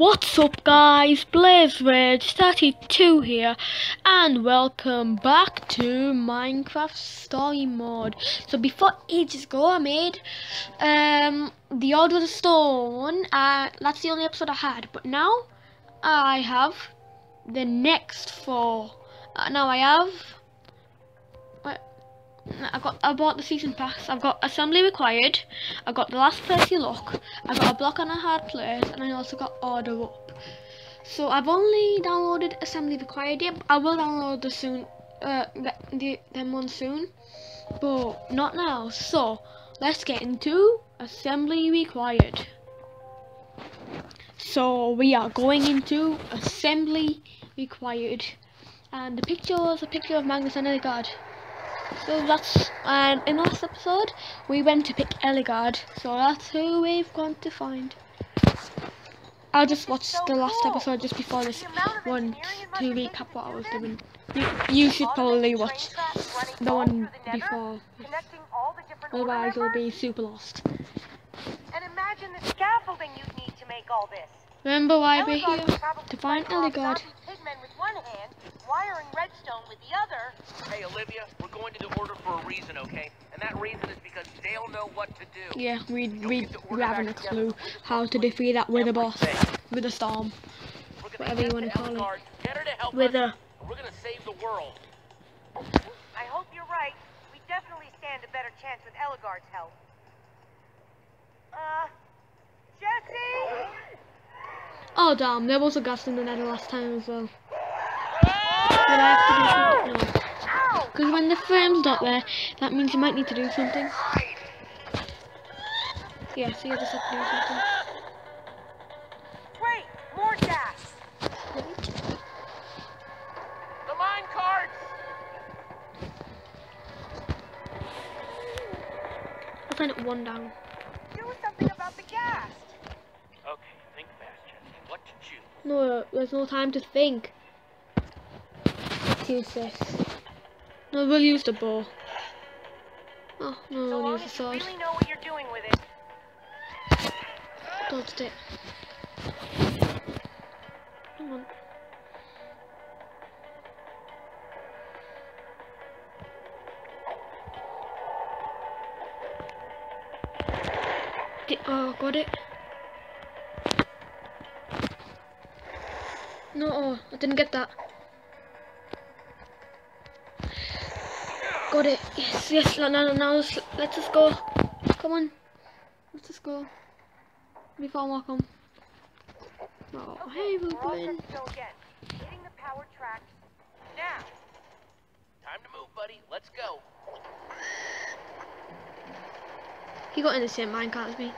What's up guys, Blaze Rage 32 here and welcome back to Minecraft Story Mode. So before ages ago I made um, The Order of the Stone, uh, that's the only episode I had, but now I have the next four. Uh, now I have, I got I bought the season pass. I've got assembly required. I've got the last place you look. I've got a block on a hard place, and I also got order up. So I've only downloaded assembly required yet. I will download the soon, uh, the, the them one soon, but not now. So let's get into assembly required. So we are going into assembly required, and the picture is a picture of Magnus and Ellegaard. So that's and in the last episode we went to pick Ellegaard. so that's who we've gone to find. I'll just watch so the last cool. episode just before this one to recap what I was doing. You, you should probably watch the one before, otherwise you'll be super lost. And imagine the scaffolding you'd need to make all this. Remember why we're here? To find Ellegaard. wiring redstone with the other. Hey Olivia, we're going to the order for a reason, okay? And that reason is because they'll know what to do. Yeah, we we, we haven't a clue how to defeat that wither boss. Wither storm. Whatever you want to call it. Wither. We're gonna save the world. I hope you're right. We definitely stand a better chance with Ellegaard's help. Uh Jesse! Oh damn, there was a gust in the nether last time as well. But I have to do something now. Because when the frame's not there, that means you might need to do something. Yeah, so you just have to do something. Wait, more gas! The mine carts! I'll find it one down. Do something about the gas! Okay, think fast, Jesse. What to choose? No, there's no time to think use this. No, we'll use the bow. Oh, no, so we'll use the sword. You really know what you're doing with it. Dodged it. Come on. oh, got it. No, oh, I didn't get that. Got it. Yes, yes. Now, now, now let's, let's just go. Come on. Let's just go. Before Malcolm. Oh, okay, hey, we're going. Go. Hitting the power tracks. Now. Time to move, buddy. Let's go. He got in the same minecart as me.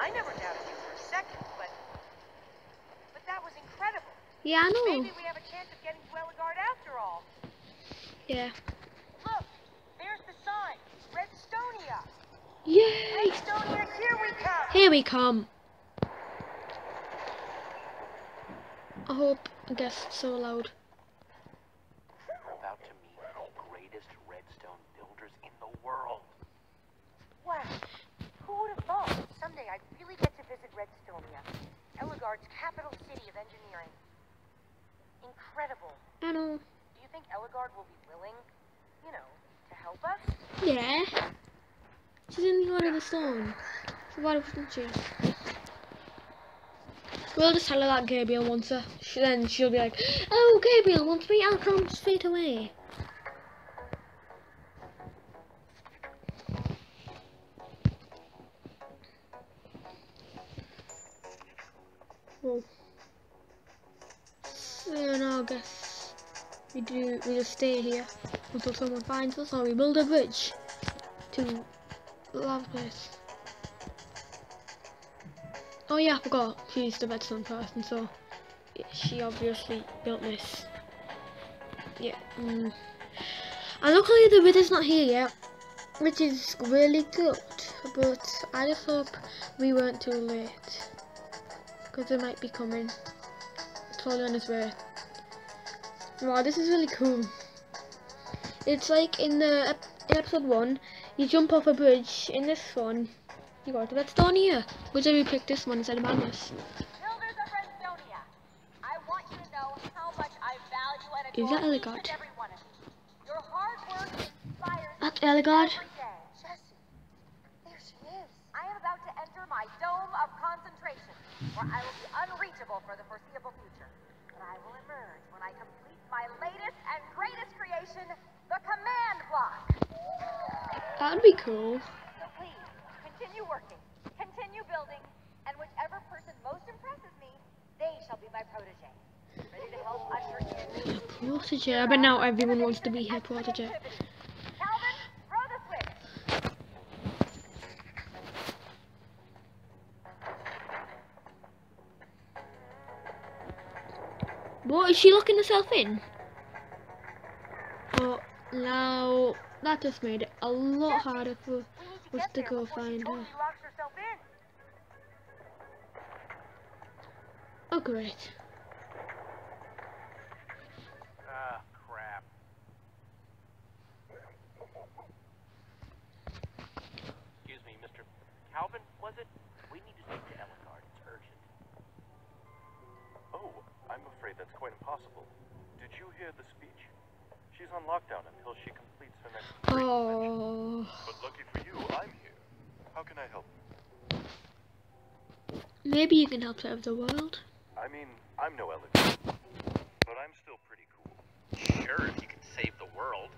I never doubted you for a second, but but that was incredible. Yeah, I know. Maybe we have a chance of getting to Ellegaard after all. Yeah. Look, there's the sign. Redstonia. Yay! Redstonia, here we come! Here we come! I hope I guess it's so loud. We're about to meet the greatest redstone builders in the world. Wow. Who would have thought someday I'd really get to visit Redstonia, Ellegaard's capital city of engineering. Incredible. I know. Do you think Ellegaard will be willing, you know, to help us? Yeah. She's in the Order of the Stone. So why wouldn't she? We'll just tell her that Gabriel wants her. She, then she'll be like, Oh, Gabriel wants me, I'll come straight away. Well, now I guess we do, we just stay here until someone finds us or we build a bridge to love this. Oh yeah, I forgot. She's the redstone person, so she obviously built this. Yeah. Mm. And luckily the wither's not here yet, which is really good. But I just hope we weren't too late, because it might be coming totally on its way. Wow, this is really cool. It's like in the in episode one, you jump off a bridge. In this one, you go to Redstonia. Which I picked this one instead of Madness. Is that Ellegaard? That's Ellegaard. I am about to enter my dome of concentration, where I will be unreachable for the foreseeable future. I will emerge when I complete my latest and greatest creation, the command block. That'd be cool. So please, continue working, continue building, and whichever person most impresses me, they shall be my protege. Ready to help usher in Protege. but now everyone wants to be her protege. Is she locking herself in? Oh, now that just made it a lot harder for We to us to go find her. totally locks herself in. Oh, great. Ah, crap. Excuse me, Mr. Calvin, was it? We need to speak to Ellegaard. It's urgent. Oh, I'm afraid that's quite impossible. Did you hear the speech? She's on lockdown until she completes her next great. Oh, But lucky for you, I'm here. How can I help? maybe you can help save the world. I mean, I'm no Ellegaard, but I'm still pretty cool. Sure, if you can save the world.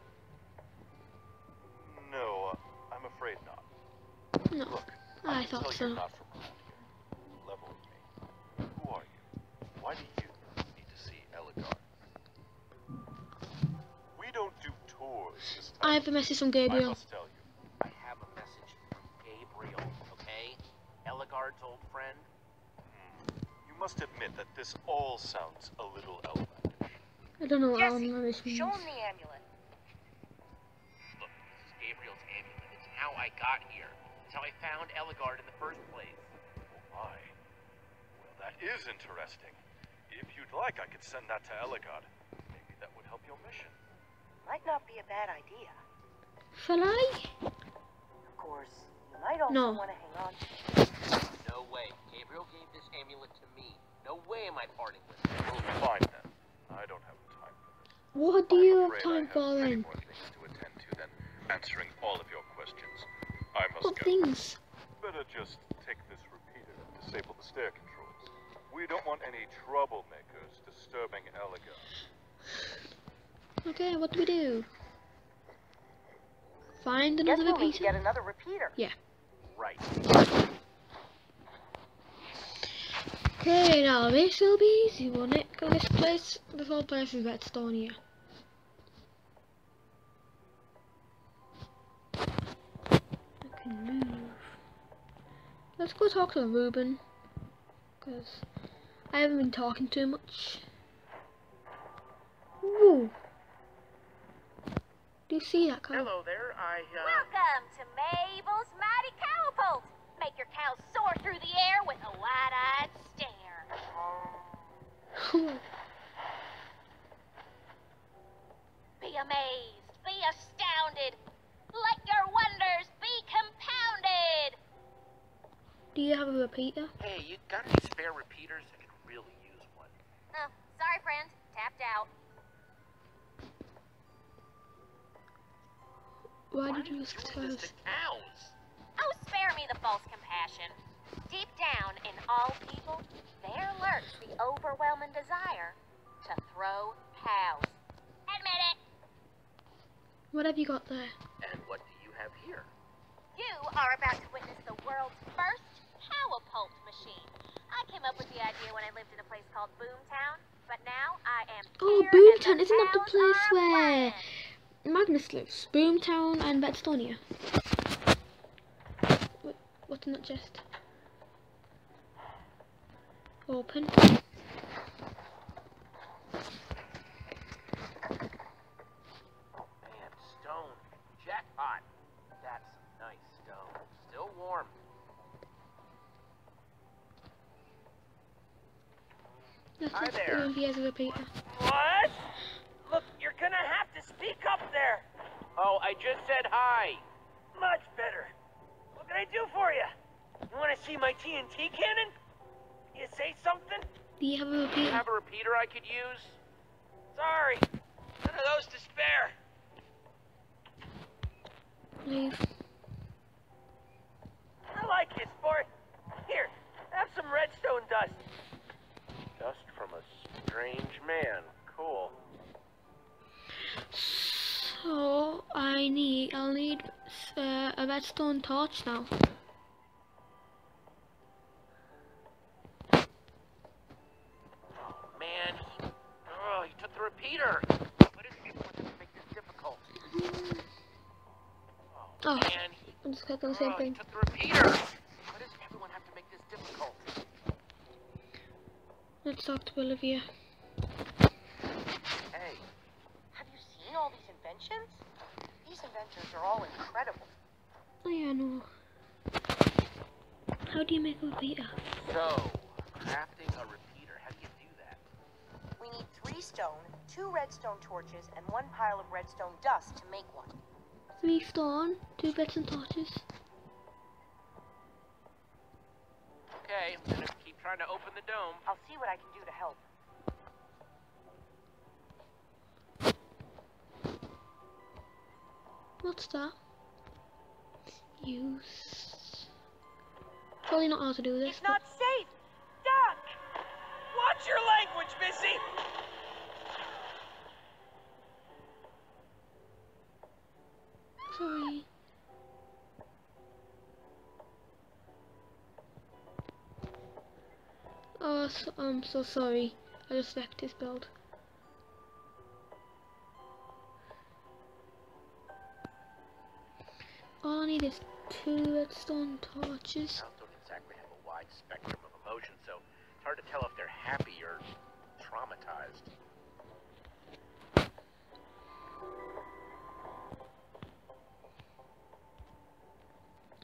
No, uh, I'm afraid not. No, Look, I can tell thought so. I have a message from I Gabriel. must tell you. I have a message from Gabriel, okay? Ellegaard's old friend. Hmm. You must admit that this all sounds a little outlandish. I don't know what Jesse, all this means. show him the amulet. Look, this is Gabriel's amulet. It's how I got here. It's how I found Ellegaard in the first place. Oh my. Well, that is interesting. If you'd like, I could send that to Ellegaard. Maybe that would help your mission. Might not be a bad idea. Shall I? Of course, you might also No. want to hang on to No way. Gabriel gave this amulet to me. No way am I parting with it. Well, fine then. I don't have time for this. What do I'm you have time for have then? more things to attend to than answering all of your questions. I must What go. things? Better just take this repeater and disable the stair controls. We don't want any troublemakers disturbing Ellegaard. Okay, what do we do? Find another we'll repeater? get another repeater. Right. Okay, now this will be easy, won't it? 'Cause this place, this whole place is Redstonia. I can move. Let's go talk to Ruben. Because I haven't been talking too much. Woo! Do you see that car? Hello there. I, uh... Welcome to Mabel's Mighty Cowpult. Make your cows soar through the air with a wide-eyed stare. Be amazed, be astounded. Let your wonders be compounded. do you have a repeater? Hey, you got any spare repeaters? I could really use one. Oh, sorry, friend. Tapped out. Why Why did you you use doing this cars? to cows? Oh, spare me the false compassion. Deep down in all people, there lurks the overwhelming desire to throw cows. Admit it. What have you got there? And what do you have here? You are about to witness the world's first cow Cowapult machine. I came up with the idea when I lived in a place called Boomtown, but now I am Oh, Boomtown, isn't that the place where- flying. Magnus lives. Boomtown and Redstonia. What, what's in that chest? Open. Stone. Jackpot. That's some nice stone. Still warm. Hi there. he has a repeater. What? Look, you're gonna have teacup there. Oh, I just said hi. Much better. What can I do for you? You want to see my TNT cannon? You say something? Do you have a repeater? have a repeater I could use? Sorry. None of those to spare. Please. Redstone torch now. Man, he, oh, he took the repeater. Why does everyone have to make this difficult? Oh, Oh, man, I'm just clicking the same oh, thing. took the repeater. Why does everyone have to make this difficult? Let's talk to Olivia. Hey, Have you seen all these inventions? These inventors are all incredible. Oh yeah, I know. How do you make so crafting a repeater. How do you do that? We need three stone, two redstone torches, and one pile of redstone dust to make one. Three stone, two bits and torches. Okay, I'm gonna keep trying to open the dome. I'll see what I can do to help. What's that? Use. Probably not how to do this. It's not safe. Duck. Watch your language, Missy. Sorry. Oh, so, I'm so sorry. I just wrecked his build. All I need is two redstone torches. Cows don't exactly have a wide spectrum of emotion, so it's hard to tell if they're happy or traumatized.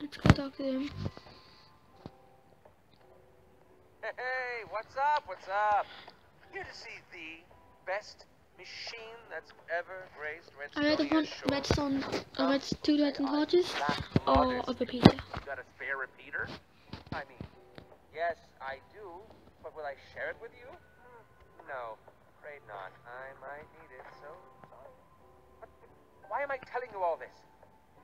Let's go talk to them. Hey, what's up? What's up? Here to see the best machine that's ever graced I either Redstonia want shores. redstone, uh, red, two redstone torches, Black or Goddess. a repeater. You got a spare repeater? I mean, yes, I do, but will I share it with you? No, afraid not. I might need it, so sorry. But why am I telling you all this?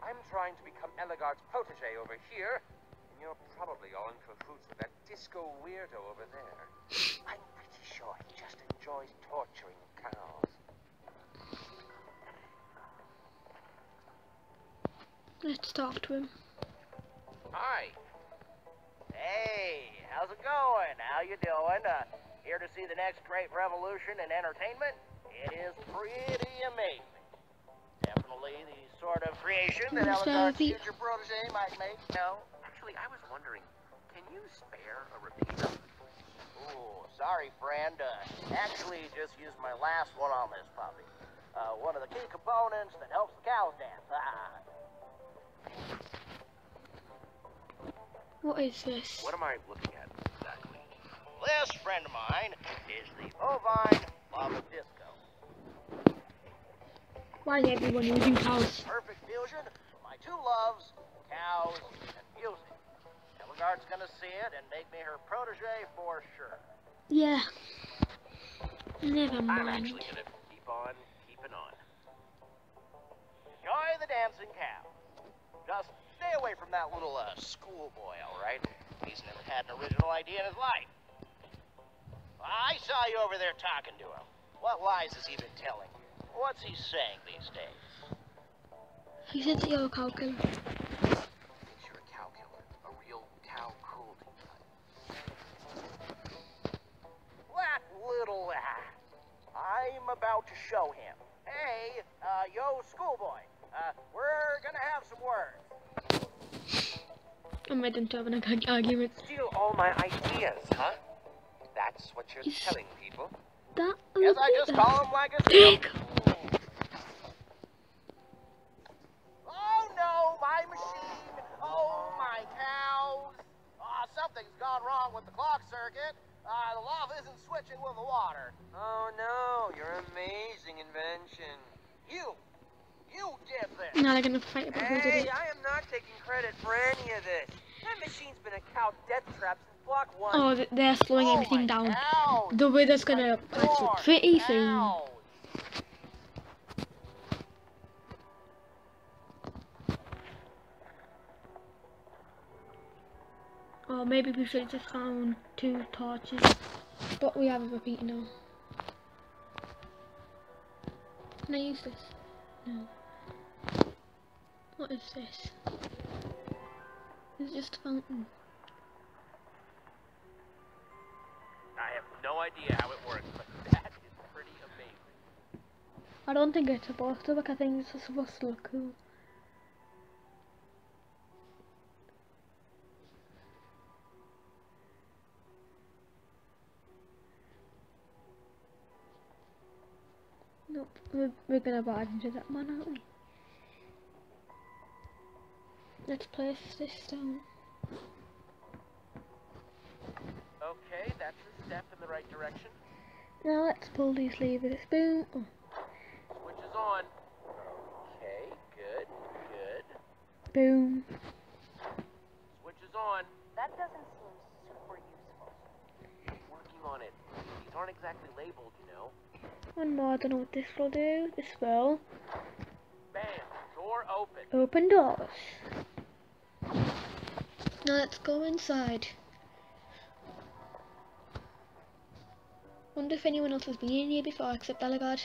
I'm trying to become Ellegaard's protege over here, and you're probably all in cahoots with that disco weirdo over there. I'm pretty sure he just enjoys torturing cows. Let's talk to him. Hi. Hey, how's it going? How you doing? Uh, here to see the next great revolution in entertainment? It is pretty amazing. Definitely the sort of creation that Mr. Ellegaard's future protege might make. No? Actually, I was wondering, can you spare a repeater? Ooh, sorry, friend. Uh, actually, just used my last one on this puppy. Uh, one of the key components that helps the cows dance. What is this? What am I looking at exactly? this friend of mine is the bovine lava disco. Why is everyone using cows? perfect fusion of my two loves, cows and music. Ellegaard's gonna see it and make me her protege for sure. Yeah. Never I'm mind. actually gonna keep on keeping on. Enjoy the dancing cow. Just stay away from that little uh, schoolboy, all right? He's never had an original idea in his life. I saw you over there talking to him. What lies has he been telling you? What's he saying these days? He said that you're a cow killer. You're a cow killer, a real cow cruelty. That little ass. I'm about to show him. Hey, uh, yo, schoolboy. Uh, we're gonna have some words. I'm ready to have an argument. Steal all my ideas, huh? That's what you're Is- telling people. That Guess I just call him like I see. Dick! Oh no, my machine! Oh my cows! Ah, something's gone wrong with the clock circuit. Uh, the lava isn't switching with the water. Oh no, your amazing invention. You, you this. Now they're gonna fight about hey, it. I am not taking credit for any of this. That machine's been a cow death trap since block one. Oh, they're slowing oh everything down. The weather's gonna catch you pretty soon. Or maybe we should just found two torches. But we have a repeater now. Can I use this? No. What is this? It's just a fountain. I have no idea how it works, but that is pretty amazing. I don't think it's supposed to look, I think it's supposed to look cool. Nope, we're, we're gonna barge into that man, aren't we? Let's place this down. Okay, that's a step in the right direction. Now let's pull these levers. Boom. Oh, Switch is on. Okay, good, good. boom. Switch is on. That doesn't seem super useful. Working on it. These aren't exactly labeled, you know. Oh, One more, I don't know what this will do. This will Bam! Door open. open doors. Now let's go inside. Wonder if anyone else has been in here before except Ellegaard.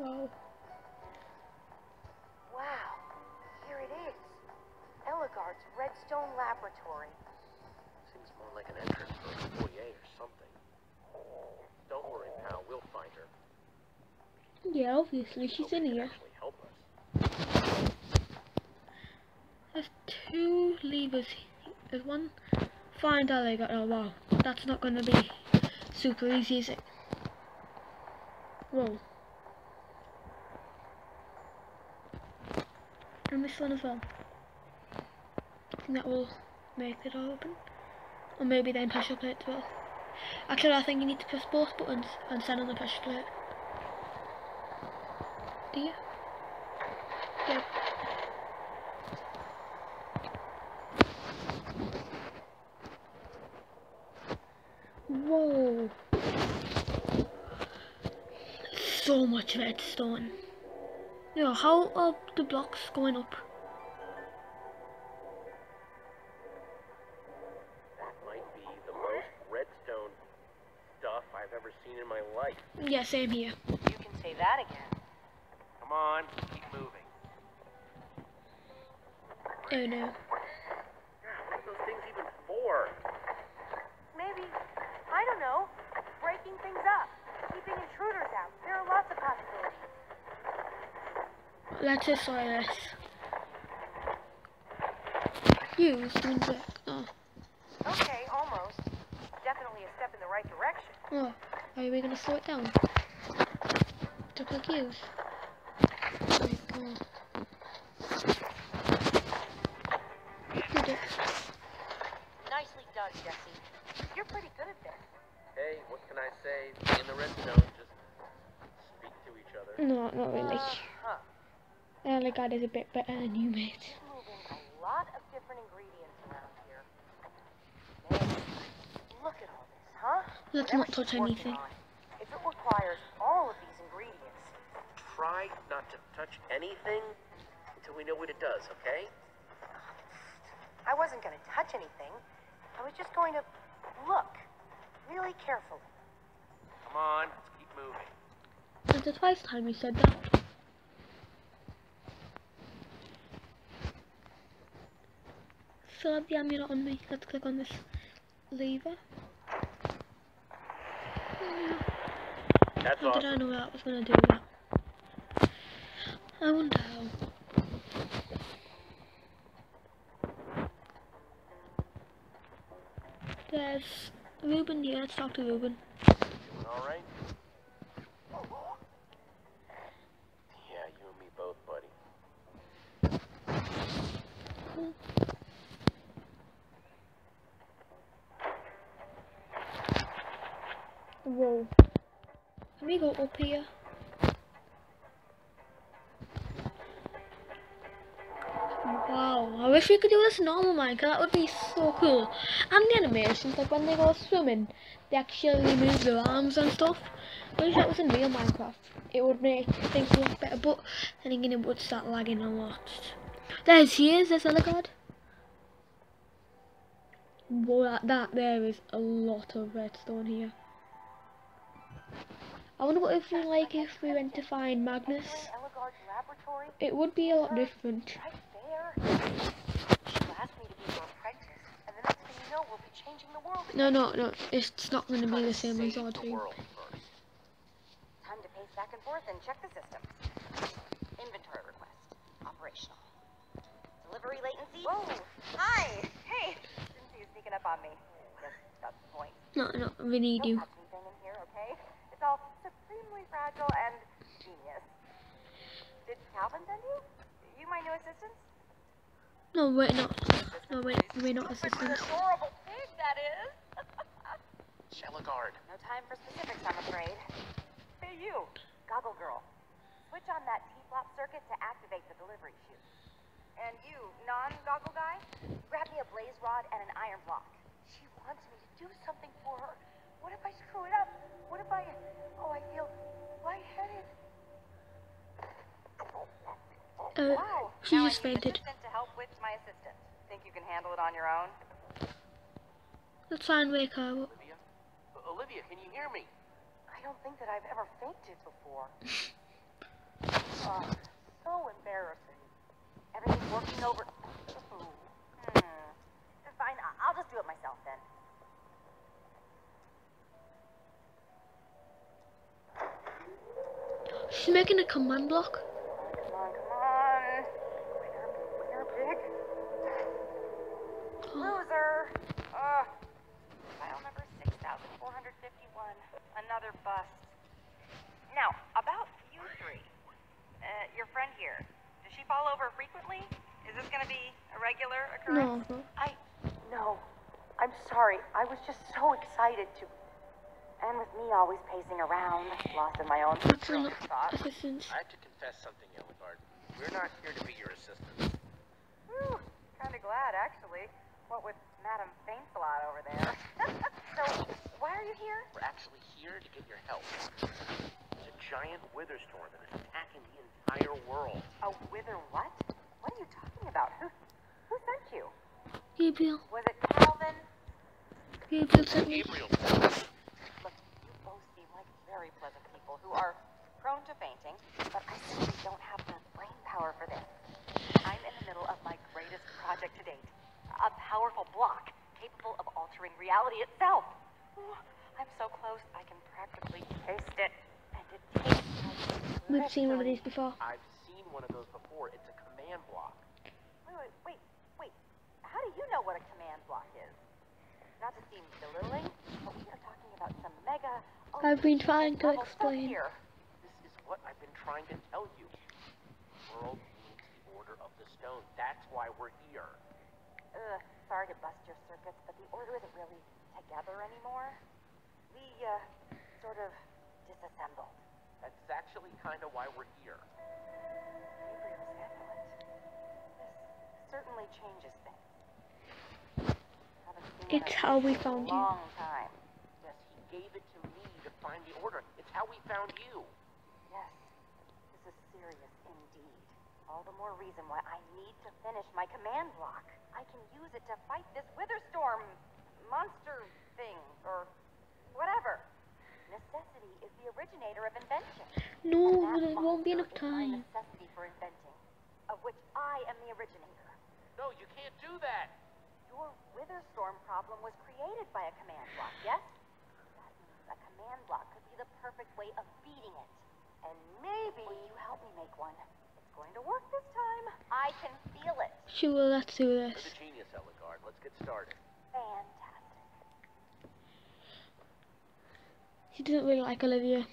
Wow. Wow, here it is. Ellegaard's Redstone Laboratory. Seems more like an entrance or a foyer or something. Don't worry, pal. We'll find her. Yeah, obviously she's in can here. Actually help us. There's two levers. he- There's one. Find Ellegaard. Oh wow, that's not gonna be super easy, is it? Whoa. And this one as well. I think that will make it all open. Or maybe then pressure plate as well. Actually, I think you need to press both buttons and send on the pressure plate. Do you? Whoa. So much redstone. Yeah, how are the blocks going up? That might be the most redstone stuff I've ever seen in my life. Yeah, same here. You can say that again. Come on, keep moving. Oh no. God, what are those things even for? Maybe, I don't know, breaking things up, keeping intruders out. There are lots of possibilities. Let's just try this. Use means it. Oh. Okay, almost. Definitely a step in the right direction. Oh. Are we gonna slow it down? To click use. There we go. Did it. Nicely done, Jesse. You're pretty good. Hey, what can I say? Me and the redstone just speak to each other. No, not really. Uh-huh. Ellegaard is a bit better than you, mate. Moving a lot of different ingredients around here. Man, look at all this, huh? Let's Whatever not touch anything. on, If it requires all of these ingredients, Try not to touch anything until we know what it does, okay? I wasn't going to touch anything. I was just going to look really carefully. Come on, let's keep moving. It's the twice time you said that. Still have the amulet on me. Let's click on this lever. That's How did I know that was gonna do that? I wonder how. There's Ruben here. Let's talk to Ruben. All right? Yeah, you and me both, buddy. Cool. Whoa. Can we go up here? I wish we could do this normal Minecraft, that would be so cool. And the animations, like when they go swimming, they actually move their arms and stuff. I wish that was in real Minecraft. It would make things look better, but then again it would start lagging a lot. There she is, there's Ellegaard. Whoa, that, that there is a lot of redstone here. I wonder what would be like if we went to find Magnus. It would be a lot different. No, no, no, it's not going to be the same as our two. Time to pace back and forth and check the system. Inventory request. Operational. Delivery latency. Whoa! Hi! Hey! Didn't see you sneaking up on me. Guess that's the point. No, no, we need you. Don't touch anything in here, okay? It's all supremely fragile and genius. Did Calvin send you? You my new assistant? No, we're not. No, we're, we're not assistants. adorable pig, that is. Shelligard. no time for specifics, I'm afraid. Hey, you. Goggle girl. Switch on that T-flop circuit to activate the delivery chute. And you, non-goggle guy, grab me a blaze rod and an iron block. She wants me to do something for her. What if I screw it up? What if I... Oh, I feel lightheaded. Uh, Wow. she now just I need fainted. assistant to help with my assistant. Think you can handle it on your own? Let's try and wake her up. Olivia? Uh, Olivia, can you hear me? I don't think that I've ever fainted before. oh, so embarrassing. Everything's working over. Hmm. Fine, I- I'll just do it myself then. She's making a command block. Loser. Ugh. File number 6451. Another bust. Now, about you three. Uh, your friend here. Does she fall over frequently? Is this gonna be a regular occurrence? No, no. I. No. I'm sorry. I was just so excited to. And with me always pacing around, lost in my own That's not thoughts. I have to confess something, Ellegaard. We're not here to be your assistants. Whew, kind of glad, actually. What with Madame Faintblot over there. so, why are you here? We're actually here to get your help. There's a giant wither storm that is attacking the entire world. A wither what? What are you talking about? Who, who sent you? Gabriel. Was it Calvin? Gabriel sent me. Gabriel. Look, you both seem like very pleasant people who are prone to fainting, but I simply don't have the brain power for this. I'm in the middle of my greatest project to date. A powerful block capable of altering reality itself. Ooh, I'm so close I can practically taste it. And it tastes like We've seen one of these before. I've seen one of those before. It's a command block. Wait, wait, wait, wait. How do you know what a command block is? Not to seem belittling, but we are talking about some mega. I've been trying to explain. Here. This is what I've been trying to tell you. The world needs the Order of the Stone. That's why we're here. Ugh, sorry to bust your circuits, but the order isn't really together anymore. We, uh, sort of disassembled. That's actually kind of why we're here. Gabriel's excellent. This certainly changes things. It's how we found you. long time. Yes, he gave it to me to find the Order. It's how we found you. Yes, this is serious indeed. All the more reason why I need to finish my command block. I can use it to fight this Witherstorm monster thing, or whatever. Necessity is the originator of invention. No, there won't be enough time. necessity for inventing, of which I am the originator. No, you can't do that. Your Witherstorm problem was created by a command block, yes? That means a command block could be the perfect way of beating it. And maybe Will you help me make one. It's going to work this time. I can feel it. Sure, let's do You're this. the genius, Ellegaard. Let's get started. Fantastic. She doesn't really like Olivia.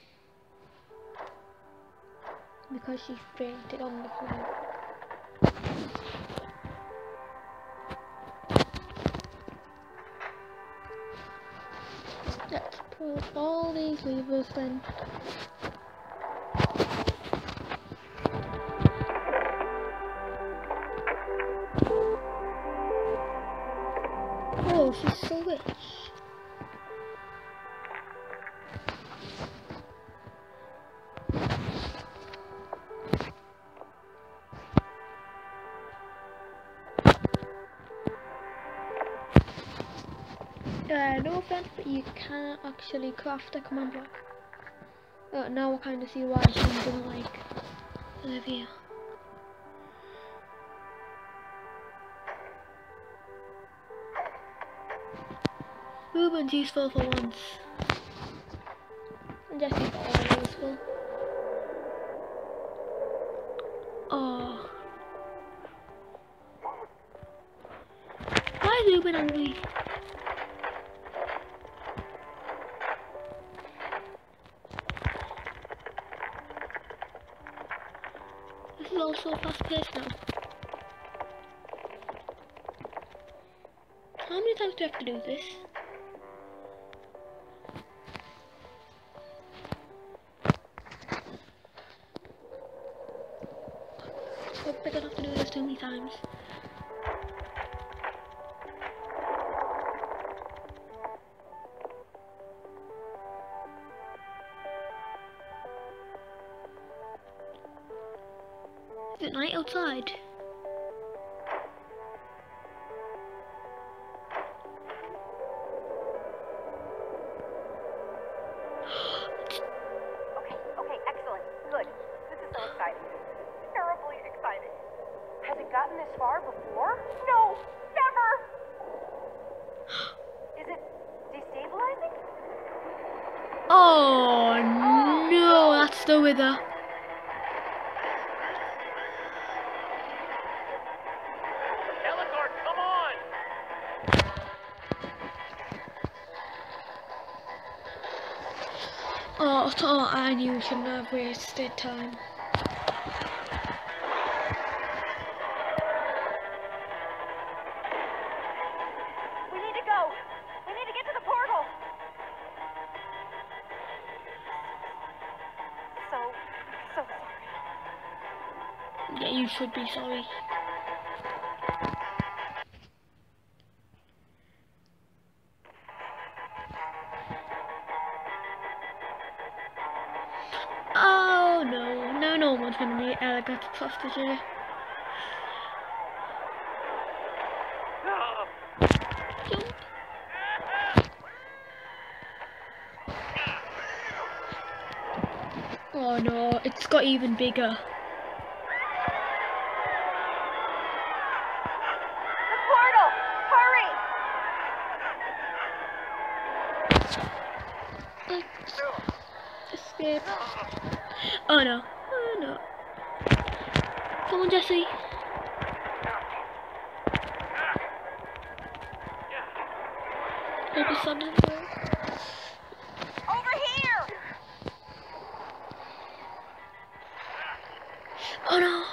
Because she fainted on the floor. Let's pull all these levers then. Can't actually craft a command block. Uh, now I kind of see why she didn't like Olivia. Ruben's useful for once. And Jesse's all useful. Oh. Why is Ruben angry? Hope I don't have to do this too many times. Portal. So, so sorry. Yeah, you should be sorry. Oh no, it's got even bigger. The portal! Hurry! Escape. Oh no. Oh no. Come on, Jesse. Maybe something. Over here! Oh no.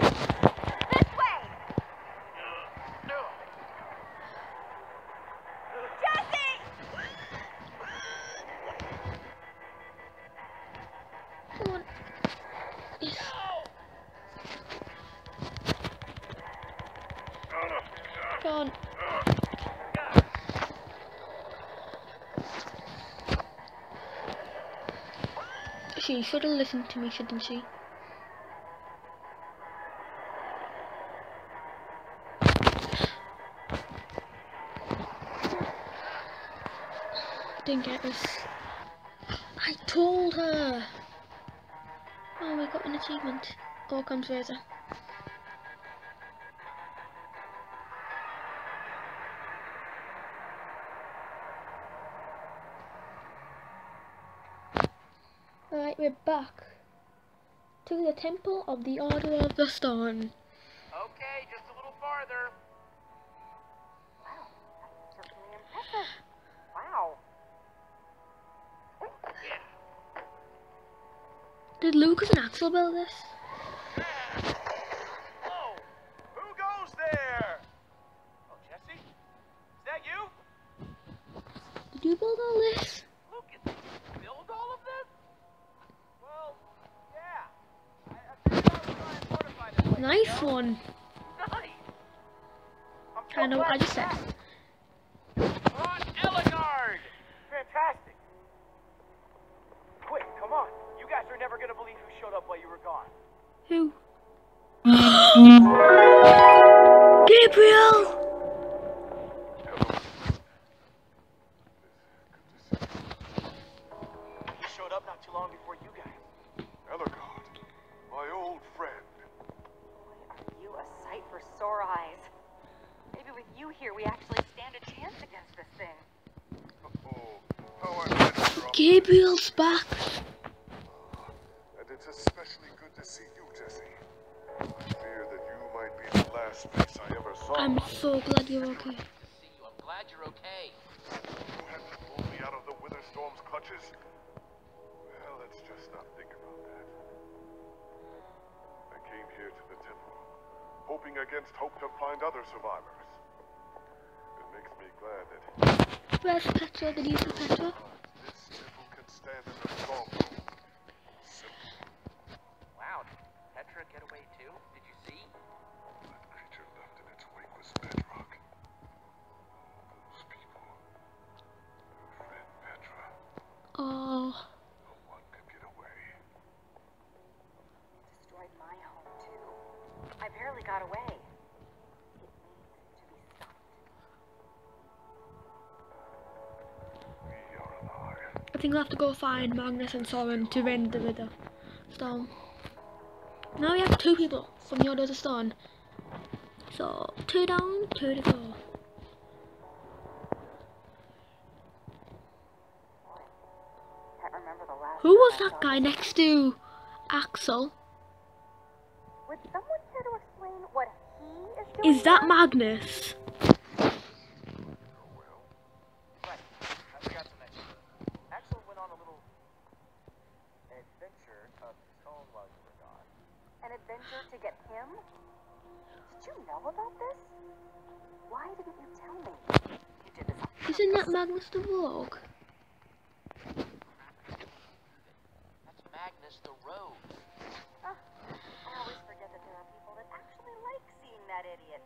This way! Jesse! Come on. Yes. Come on. She should have listened to me, shouldn't she? Didn't get this. I told her. Oh, we got an achievement. Oh, comes Razor. Alright, we're back to the Temple of the Order of the Stone. Okay, just a little farther. Wow, that's certainly impressive. Did Lucas and Axel build this? Whoa! Who goes there? Oh, Jesse? Is that you? Did you build all this? Lucas, did you build all of this? Well, yeah. I, I I would try and fortify this Nice one. Nice! I'm so I know what I just said. To see you, Jesse. I fear that you might be the last face I ever saw. I'm so glad you're okay. You. I'm glad you're okay. You had to pull me out of the Witherstorm's clutches. Well, let's just not think about that. I came here to the temple, hoping against hope to find other survivors. It makes me glad that Where's Petra? Did you see Petra? this temple can stand as a stronghold. Think we'll have to go find Magnus and Soren to rend the Wither Storm. Now we have two people from the Order of Stone. So, two down, two to go. Can't remember the last Who was that guy next to Axel? Would someone care to explain what he is doing? Is that? Magnus? An adventure to get him? Did you know about this? Why didn't you tell me? You did this Isn't that. Magnus the Rogue? That's Magnus the Rogue. Ah, I always forget that there are people that actually like seeing that idiot.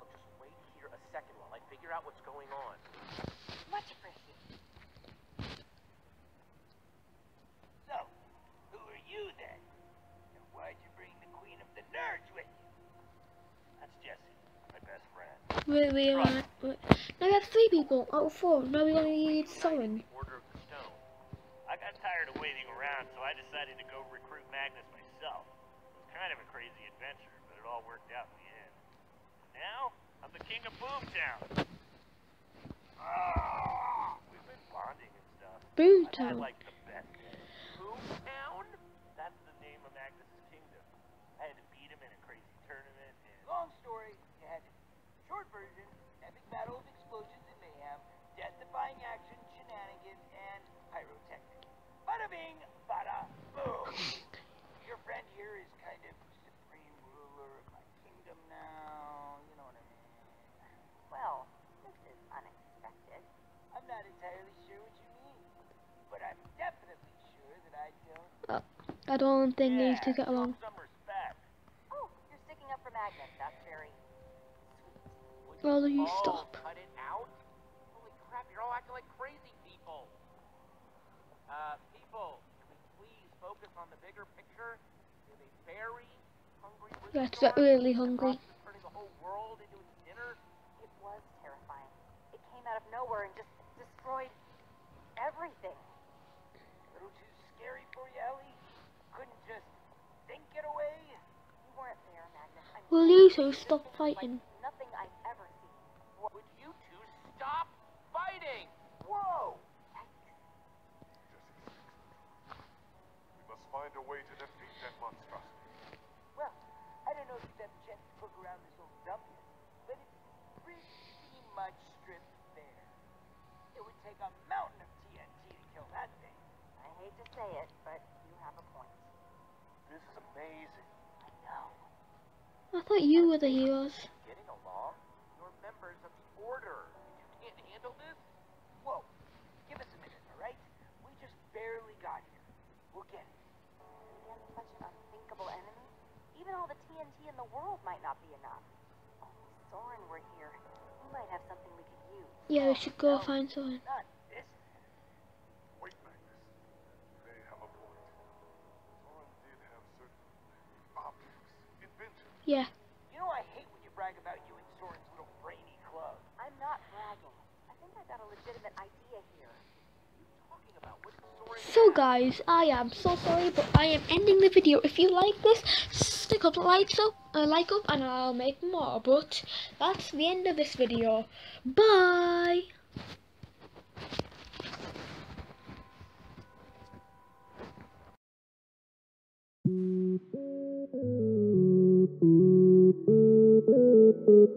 Look, just wait here a second while I figure out what's going on. Much appreciated. So, who are you then? And why'd you bring the Queen of the Nerds with you? That's Jesse, my best wait, wait, wait. Now we have three people Oh, four. Now we only need Soren. Order of the Stone. I got tired of waiting around, so I decided to go recruit Magnus myself. It was kind of a crazy adventure, but it all worked out in the end. Now, I'm the king of Boomtown. Ah, we've been bonding and stuff. Boomtown. like the best day. Boomtown? That's the name of Magnus's kingdom. I had to beat him in a crazy tournament and... Long story, you had to... Short version, epic battle of explosions and mayhem, death-defying action, shenanigans, and pyrotechnics. Bada bing, bada boom. Your friend here is kind of supreme ruler of my kingdom now, you know what I mean. Well, this is unexpected. I'm not entirely sure what you mean, but I'm definitely sure that I don't uh, I don't think Yeah, these two get show along. Some respect. Oh, you're sticking up for Magnus. That's very sweet. Well, you oh, stop. cut it out? Holy crap, you're all acting like crazy people. Uh, people, can we please focus on the bigger picture? You're a very hungry Let's get really hungry. turning the whole world into its dinner. It was terrifying. It came out of nowhere and just destroyed everything. A little too scary for you, Ellie? Couldn't just think it away? You weren't there, Magnus. I'm Will sorry. you two stop thing was fighting? A way to defeat that monstrosity. Well, I don't know if you've had a chance to poke around this old dump yet, but it's pretty much stripped bare. It would take a mountain of TNT to kill that thing. I hate to say it, but you have a point. This is amazing. I know. I thought you were the heroes. Getting along? You're members of the Order. You can't handle this? Whoa, give us a minute, all right? We just barely got here. We'll get it. Against such an unthinkable enemy, even all the TNT in the world might not be enough. Oh, if Soren were here, he might have something we could use. Yeah, we should go oh, find Soren. Not this. Wait, Magnus. They have a point. Soren did have certain objects, inventions. Yeah. You know I hate when you brag about you and Soren's little brainy club. I'm not bragging. I think I got a legitimate idea here. So guys, I am so sorry, but I am ending the video. If you like this, stick up like up, uh, a like up, and I'll make more. But that's the end of this video. Bye. Thank you. Thank you.